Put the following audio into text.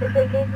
Desde que